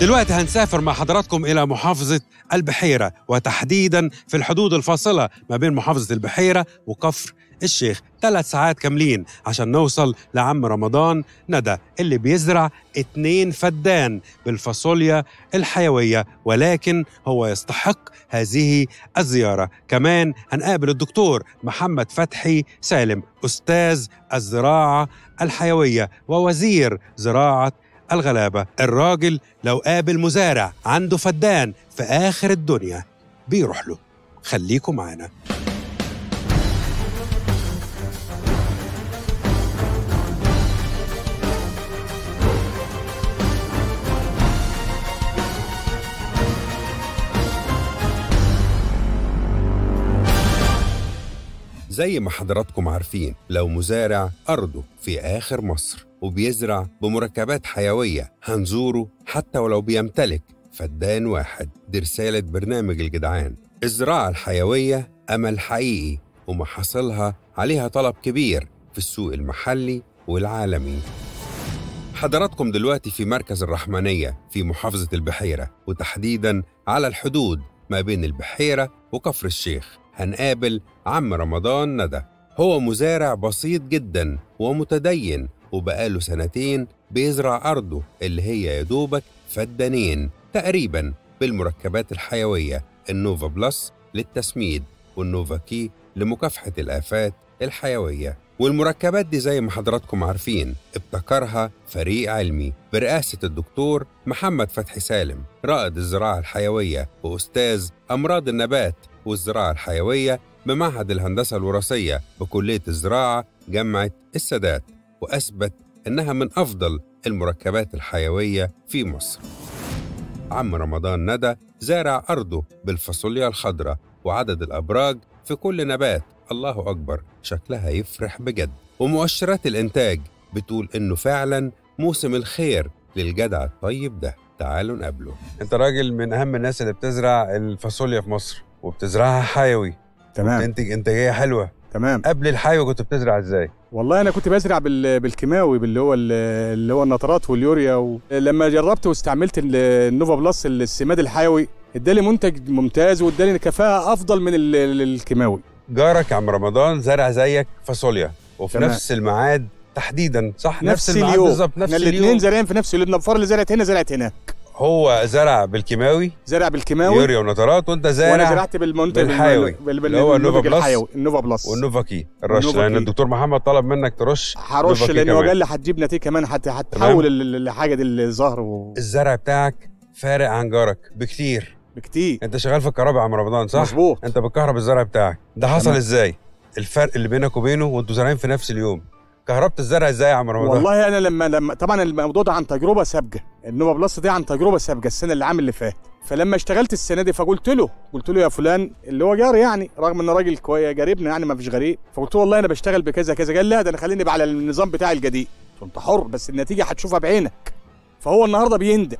دلوقتي هنسافر مع حضراتكم إلى محافظة البحيرة وتحديدا في الحدود الفاصلة ما بين محافظة البحيرة وكفر الشيخ. ثلاث ساعات كاملين عشان نوصل لعم رمضان. ندى اللي بيزرع اتنين فدان بالفاصوليا الحيوية ولكن هو يستحق هذه الزيارة. كمان هنقابل الدكتور محمد فتحي سالم أستاذ الزراعة الحيوية ووزير زراعة الغلابة. الراجل لو قابل مزارع عنده فدان في آخر الدنيا بيروح له. خليكم معانا زي ما حضراتكم عارفين لو مزارع أرضه في آخر مصر وبيزرع بمركبات حيوية هنزوره حتى ولو بيمتلك فدان واحد دي رسالة برنامج الجدعان. الزراعة الحيوية أمل حقيقي ومحاصيلها عليها طلب كبير في السوق المحلي والعالمي. حضراتكم دلوقتي في مركز الرحمنية في محافظة البحيرة وتحديدا على الحدود ما بين البحيرة وكفر الشيخ. هنقابل عم رمضان ندا. هو مزارع بسيط جدا ومتدين وبقاله سنتين بيزرع أرضه اللي هي يدوبك فدانين تقريبا بالمركبات الحيوية ال Nova Plus للتسميد وال Nova Key لمكافحة الآفات الحيوية. والمركبات دي زي ما حضراتكم عارفين ابتكرها فريق علمي برئاسة الدكتور محمد فتحي سالم رائد الزراعة الحيوية وأستاذ أمراض النبات والزراعة الحيوية بمعهد الهندسة الوراثية بكلية الزراعة جامعة السادات وأثبت إنها من أفضل المركبات الحيوية في مصر. عم رمضان ندى زارع أرضه بالفاصوليا الخضراء وعدد الأبراج في كل نبات الله أكبر شكلها يفرح بجد. ومؤشرات الإنتاج بتقول إنه فعلا موسم الخير للجدع الطيب ده. تعالوا نقابله. أنت راجل من أهم الناس اللي بتزرع الفاصوليا في مصر. وبتزرعها حيوي. تمام. تنتج انتاجيه حلوة. تمام. قبل الحيوي كنت بتزرع إزاي؟ والله أنا كنت بزرع بال- بالكيماوي باللي هو ال- اللي هو النترات واليوريا و... لما جربت واستعملت ال- Nova Plus السماد الحيوي ادالي منتج ممتاز وادالي كفاءة أفضل من ال- ال- الكيماوي. جارك عم رمضان زرع زيك فاصوليا وفي تمام. نفس الميعاد تحديدا صح؟ نفس, الميعاد اليوم. بالظبط نفس إحنا الاثنين اليوم. زارعين في نفس اليوم. النفار اللي زرعت هنا زرعت هنا هو زرع بالكيماوي؟ زرع بالكيماوي. يوريا ونترات وأنت وأنا زارع زرعت بالمنتج بالحيوي، بال... بال... اللي هو ال Nova Plus. الحيوي ال Nova Plus. وال Nova Key الرش لأن. الدكتور محمد طلب منك ترش هرش لأن هو. قال لي هتجيب نتيجة كمان. هتحول ال- الحاجة دي للزهر و... الزرع بتاعك فارق عن جارك بكتير. بكتير. أنت شغال في الكهرباء عم رمضان صح؟ مظبوط. أنت بتكهرب الزرع بتاعك. ده حصل. إزاي؟ الفرق اللي بينك وبينه وأنتوا زارعين في نفس اليوم. كهربت الزرع إزاي يا عم رمضان؟ والله أنا لما لما طبعا الموضوع ده عن تجربة سابقة ال Nova Plus دي عن تجربة سابقة السنة اللي عام اللي فات. فلما اشتغلت السنة دي فقلت له قلت له يا فلان اللي هو جاري يعني رغم إنه راجل كويس قرايبنا يعني ما فيش غريب فقلت له والله أنا بشتغل بكذا كذا قال لا ده أنا خليني بقى على النظام بتاعي الجديد انت حر بس النتيجة هتشوفها بعينك. فهو النهارده بيندم.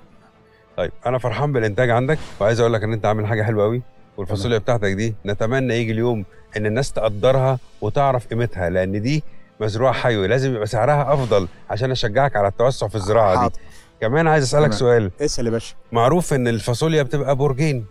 طيب أنا فرحان بالإنتاج عندك وعايز أقول لك إن أنت عامل حاجة حلوة قوي والفاصوليا بتاعتك دي. نتمنى يجي اليوم إن الناس تقدرها وتعرف قيمتها لأن دي مزروعة حيوي لازم يبقى سعرها أفضل عشان أشجعك على التوسع في الزراعة دي. حاضر. كمان عايز أسألك تمام. سؤال. اسأل يا باشا. معروف إن الفاصوليا بتبقى برجين.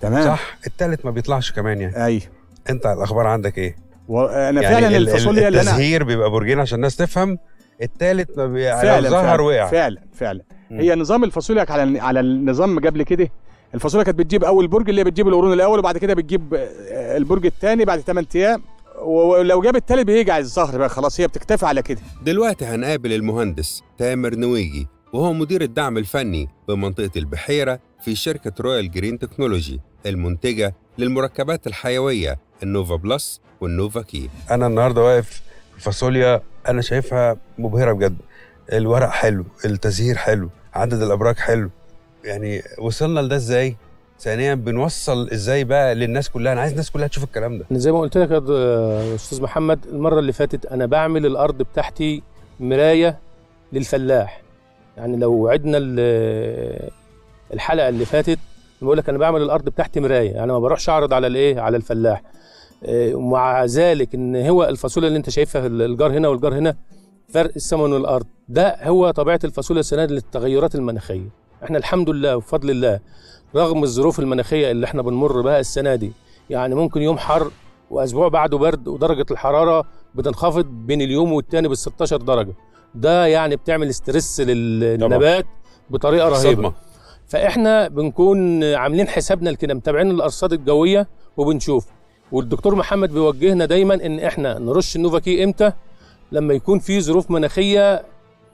تمام. صح؟ التالت ما بيطلعش كمان يعني. أيوه. أنت الأخبار عندك إيه؟ وأنا يعني فعلا ال- ال- الفاصوليا اللي أنا التزهير بيبقى برجين عشان الناس تفهم التالت ما بي... فعلا ظهر وقع. فعلا فعلا. مم. هي نظام الفاصوليا على على النظام قبل كده الفاصوليا كانت بتجيب أول برج اللي هي بتجيب القرون الأول وبعد كده بتجيب آه، البرج الثاني بعد 8 أيام. ولو جاب التالت بيرجع الزهر بقى خلاص هي بتكتفي على كده. دلوقتي هنقابل المهندس تامر نويجي وهو مدير الدعم الفني بمنطقة البحيرة في شركة Royal Green Technology المنتجة للمركبات الحيوية ال Nova Plus وال Nova Key أنا النهاردة واقف الفاصوليا أنا شايفها مبهرة بجد. الورق حلو التزهير حلو عدد الأبراج حلو. يعني وصلنا لده إزاي؟ ثانيا بنوصل إزاي بقى للناس كلها؟ أنا عايز الناس كلها تشوف الكلام ده. زي ما قلت لك يا أستاذ محمد المرة اللي فاتت أنا بعمل الأرض بتاعتي مراية للفلاح. يعني لو عدنا ال- الحلقة اللي فاتت بقول لك أنا بعمل الأرض بتاعتي مراية. يعني ما بروحش أعرض على الإيه؟ على الفلاح. إيه، ومع ذلك إن هو الفاصوليا اللي أنت شايفها الجار هنا والجار هنا فرق السماء والأرض. ده هو طبيعة الفاصوليا السنة دي للتغيرات المناخية. إحنا الحمد لله وبفضل الله رغم الظروف المناخية اللي إحنا بنمر بها السنة دي. يعني ممكن يوم حر وأسبوع بعده برد ودرجة الحرارة بتنخفض بين اليوم والتاني بال 16 درجة. ده يعني بتعمل استرس للنبات بطريقة رهيبة. صدمة. فإحنا بنكون عاملين حسابنا لكده متابعين الأرصاد الجوية وبنشوف. والدكتور محمد بيوجهنا دايما إن إحنا نرش النوفاكي إمتى؟ لما يكون في ظروف مناخية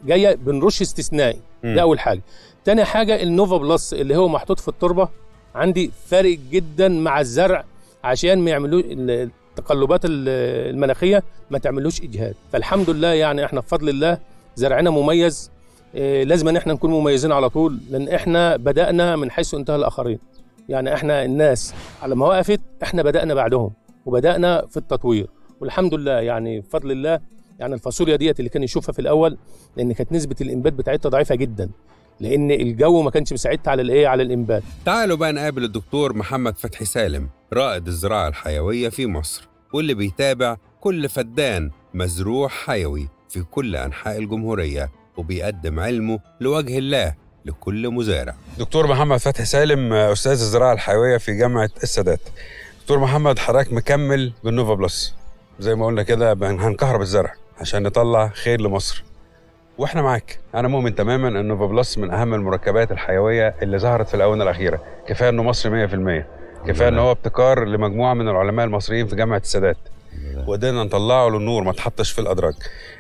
جاية بنرش استثنائي. ده أول حاجة. تاني حاجة النوفا بلس اللي هو محطوط في التربة. عندي فارق جدا مع الزرع عشان ما يعملوش ال- التقلبات ال- المناخية ما تعملوش إجهاد. فالحمد لله يعني إحنا بفضل الله زرعنا مميز. إيه، لازم إن إحنا نكون مميزين على طول لأن إحنا بدأنا من حيث انتهى الآخرين. يعني إحنا الناس على ما وقفت إحنا بدأنا بعدهم وبدأنا في التطوير. والحمد لله يعني بفضل الله يعني الفاصوليا ديت اللي كان يشوفها في الأول لأن كانت نسبة الإنبات بتاعتها ضعيفة جدا لأن الجو ما كانش مساعدها على الإيه؟ على الإنبات. تعالوا بقى نقابل الدكتور محمد فتحي سالم رائد الزراعة الحيوية في مصر واللي بيتابع كل فدان مزروع حيوي في كل أنحاء الجمهورية وبيقدم علمه لوجه الله لكل مزارع. دكتور محمد فتحي سالم أستاذ الزراعة الحيوية في جامعة السادات. دكتور محمد حضرتك مكمل بالنوفا بلس. زي ما قلنا كده هنكهرب الزرع. عشان نطلع خير لمصر. وإحنا معاك. أنا مؤمن تماما إن نوفا بلس من أهم المركبات الحيوية اللي ظهرت في الآونة الأخيرة. كفاية إنه مصري 100% كفاية إن هو ابتكار لمجموعة من العلماء المصريين في جامعة السادات. وقدرنا نطلعه للنور ما تحطش في الأدراج.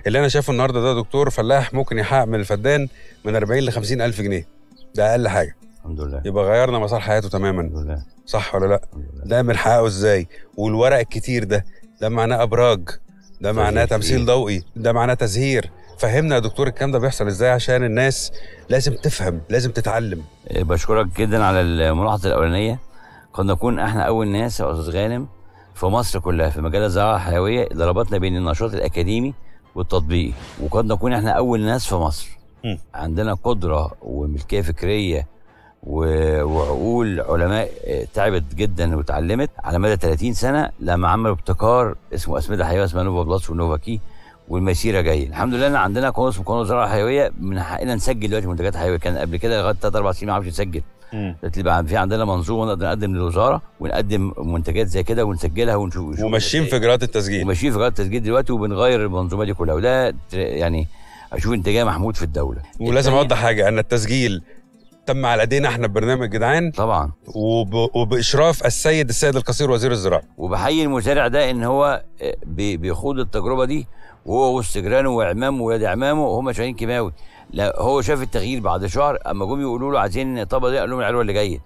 اللي أنا شايفه النهارده ده دكتور فلاح ممكن يحقق من الفدان من 40 ل 50 ألف جنيه. ده أقل حاجة. الحمد لله. يبقى غيرنا مسار حياته تماما. الحمد لله. صح ولا لا؟ الحمد لله. ده بنحققه إزاي؟ والورق الكتير ده ده معناه أبراج. ده معناه. تمثيل ضوئي. ده معناه تزهير. فهمنا يا دكتور الكلام ده بيحصل إزاي؟ عشان الناس لازم تفهم لازم تتعلم. آه، بشكرك جدا على الملاحظة الأولانية. قد نكون إحنا أول ناس يا أستاذ غانم في مصر كلها في مجال الزراعة الحيوية اللي ربطنا بين النشاط الأكاديمي والتطبيقي وقد نكون إحنا أول ناس في مصر. م. عندنا قدرة وملكية فكرية وعقول علماء تعبت جدا واتعلمت على مدى 30 سنة لما عملوا ابتكار اسمه أسمدة حيوية اسمها نوفا بلس ونوفا كي والمسيره جاية الحمد لله إن عندنا قانون اسمه قانون الزراعه الحيويه من حقنا نسجل دلوقتي منتجات حيوية. كان قبل كده لغاية 3 4 سنين ما عرفش نسجل بقى في عندنا منظومه نقدر نقدم للوزارة ونقدم منتجات زي كده ونسجلها ونشوف وماشيين في إجراءات التسجيل. وماشيين في قرارات التسجيل دلوقتي وبنغير المنظومة دي كلها. وده يعني أشوف إنتاجية محمود في الدولة. ولازم أوضح حاجة أن التسجيل تم على ايدينا إحنا ببرنامج جدعان. طبعا. وب... وبإشراف السيد السيد القصير وزير الزراعة. وبحيي المزارع ده إن هو آه، بي- بيخوض التجربة دي وهو وسط جيرانه وعمامه وولاد عمامه وهم شغالين كيماوي. لا هو شاف التغيير بعد شهر أما جم يقولوا له عايزين الطبقه دي قال لهم العروة اللي جاية.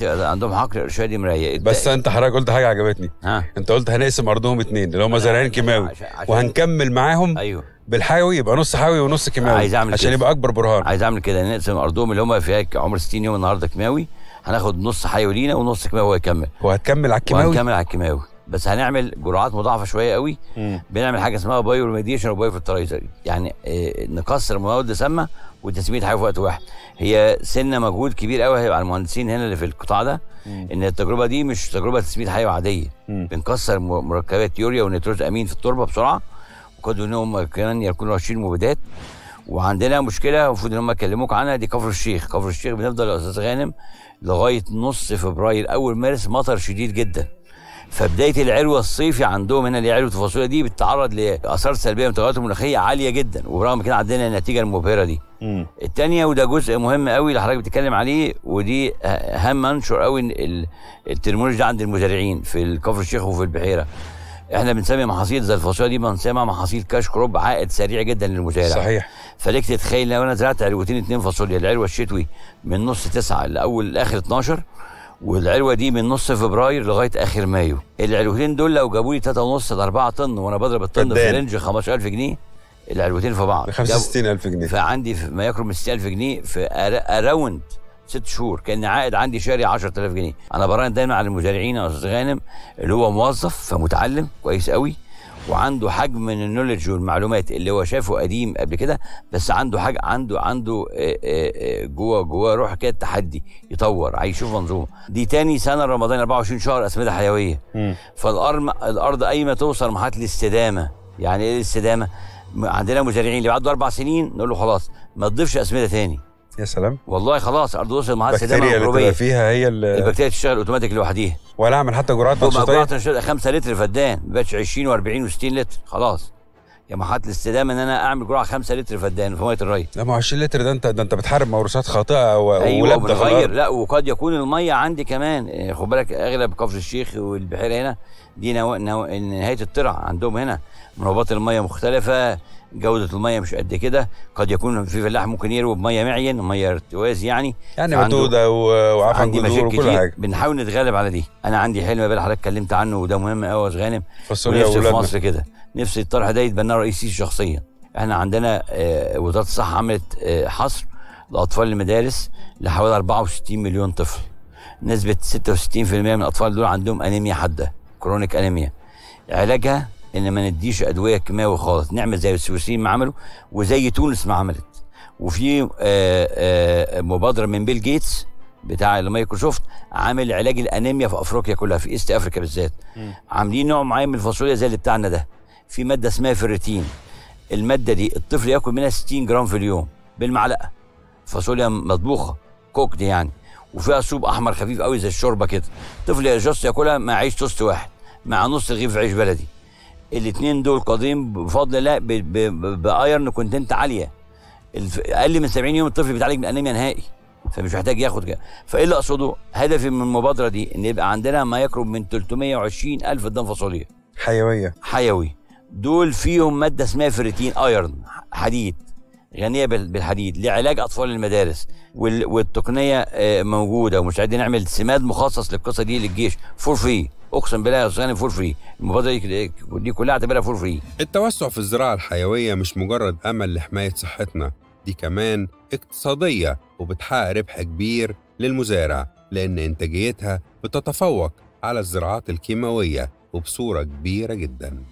يبقى عندهم حقل ارشادي مرايه بس أنت حضرتك قلت حاجة عجبتني. ها؟ أنت قلت هنقسم أرضهم اتنين اللي هم زارعين كيماوي. وهنكمل معاهم أيوه. بالحيوي يبقى نص حيوي ونص كيماوي عايز أعمل عشان كده. يبقى أكبر برهان. عايز أعمل كده نقسم أرضهم اللي هم فيها عمر 60 يوم النهارده كيماوي هناخد نص حيوي لينا ونص كيماوي هو يكمل. وهتكمل على الكيماوي؟ وهنكمل على الكيماوي. بس هنعمل جرعات مضاعفة شوية قوي. مم. بنعمل حاجة اسمها bioremediation و biofertilizer يعني آه، نكسر مواد سامة وتسميد حاجة في وقت واحد. هي سنة مجهود كبير قوي هيبقى على المهندسين هنا اللي في القطاع ده إن التجربة دي مش تجربة تسميد حيوي عادية. مم. بنكسر مركبات يوريا ونيتروز أمين في التربة بسرعة. وقد انهم كمان يكونوا رشين مبيدات. وعندنا مشكلة المفروض إن هم يكلموك عنها دي كفر الشيخ. كفر الشيخ بنفضل يا أستاذ غانم لغاية نص فبراير أول مارس مطر شديد جدا. فبداية العلوة الصيفي عندهم هنا اللي علوه الفاصوليا دي بتتعرض لآثار سلبية من التغيرات المناخيه عالية جدا وبرغم كده عندنا النتيجة المبهرة دي. مم. التانية وده جزء مهم قوي اللي حضرتك بتتكلم عليه ودي أهم منشر قوي ال- ال terminology ده عند المزارعين في الكفر الشيخ وفي البحيرة. إحنا بنسمي محاصيل زي الفاصوليا دي بنسميها محاصيل cash crop عائد سريع جدا للمزارع. صحيح. فليك تتخيل لو أنا زرعت عروتين اتنين فاصوليا العروة الشتوي من نص تسعة لأول لآخر 12 والعروة دي من نص فبراير لغاية آخر مايو. العروتين دول لو جابوا لي 3 ونص ل 4 طن وأنا بضرب الطن في. range 15000 جنيه العروتين في بعض. ب جابوا- 65000 جنيه. فعندي ما يقرب من 60000 جنيه في أراوند ست شهور كان عائد عندي شهري 10000 جنيه. أنا براهن دايما على المزارعين يا أستاذ غانم اللي هو موظف فمتعلم كويس قوي. وعنده حجم من النولج والمعلومات اللي هو شافه قديم قبل كده بس عنده حاجة عنده عنده آه، آه، آه، جوه جوه روح كده تحدي يطور عايز يشوف منظومة. دي تاني سنة رمضان 24 شهر أسمدة حيوية. فالارض الأرض اي ما توصل مرحلة الاستدامة. يعني إيه الاستدامة؟ عندنا مزارعين اللي بعده أربع سنين نقول له خلاص ما تضيفش أسمدة تاني. يا سلام. والله خلاص أرض معاها استدامه البكتيريا اللي ميكروبيه بتبقى فيها هي البكتيريا تشتغل أوتوماتيك لوحديها. ولا أعمل حتى جرعات تنشيطيه جرعه تنشيط 5 لتر فدان ما بقتش 20 و40 و60 لتر. خلاص. يا مرحله الاستدامة إن أنا أعمل جرعة 5 لتر فدان في مية الري. لا ما هو 20 لتر ده أنت ده أنت بتحارب موروثات خاطئة و... بنغير. الأرض لا وقد يكون المية عندي كمان. إيه، خد بالك أغلب كفر الشيخ والبحيرة هنا دي نو... نو... نهاية الترع عندهم هنا. مناوبات المية مختلفة جودة المية مش قد كده قد يكون في فلاح ممكن يروي بميه معين وميه ارتواز يعني. يعني و... وعفن جذور وكل كتير. حاجة. بنحاول نتغلب على دي. أنا عندي حلم بقى حضرتك اتكلمت عنه وده مهم قوي يا غانم. ونفسي في مصر كده. نفسي الطرح ده يتبناه رئيسي شخصيا. إحنا عندنا آه، وزارة الصحة عملت آه، حصر لأطفال المدارس لحوالي 64 مليون طفل. نسبة 66% من الأطفال دول عندهم أنيميا حادة chronic anemia. علاجها إن ما نديش أدوية كيماوي خالص نعمل زي السويسريين ما عملوا وزي تونس ما عملت. وفي آه، آه، مبادرة من بيل جيتس بتاع المايكروسوفت عامل علاج الأنيميا في أفريقيا كلها في East Africa بالذات. عاملين نوع معين من الفاصوليا زي اللي بتاعنا ده. في مادة اسمها فيريتين. المادة دي الطفل ياكل منها 60 جرام في اليوم بالمعلقة. فاصوليا مطبوخة cooked يعني. وفيها soup أحمر خفيف قوي زي الشوربة كده. الطفل يجص ياكلها مع عيش توست واحد مع نص رغيف عيش بلدي. الاثنين دول قادرين بفضل الله ب iron content عالية. أقل من 70 يوم الطفل بيتعالج من أنيميا نهائي فمش محتاج ياخد كده. فإيه اللي أقصده؟ هدفي من المبادرة دي إن يبقى عندنا ما يقرب من 320 ألف فدان فاصوليا حيوية. حيوي. دول فيهم مادة اسمها ferritin iron حديد غنية بال- بالحديد لعلاج أطفال المدارس. وال- والتقنية آه، موجودة ومستعدين نعمل سماد مخصص للقصة دي للجيش for free أقسم بالله يا for free. المبادرة دي, كلها أعتبرها for free. التوسع في الزراعة الحيوية مش مجرد أمل لحماية صحتنا دي كمان اقتصادية وبتحقق ربح كبير للمزارع لأن إنتاجيتها بتتفوق على الزراعات الكيماوية وبصورة كبيرة جداً.